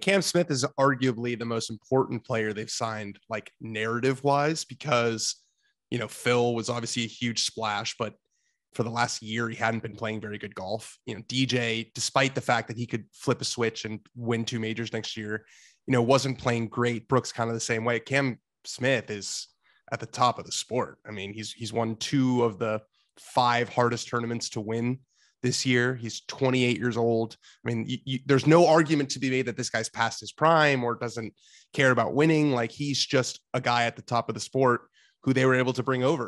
Cam Smith is arguably the most important player they've signed, like narrative wise, because you know Phil was obviously a huge splash, but for the last year he hadn't been playing very good golf. You know, DJ, despite the fact that he could flip a switch and win two majors next year, you know, wasn't playing great. Brooks kind of the same way. Cam Smith is at the top of the sport. I mean, he's he's won two of the five hardest tournaments to win this year. He's 28 years old. I mean, you, you, there's no argument to be made that this guy's past his prime or doesn't care about winning. Like he's just a guy at the top of the sport who they were able to bring over.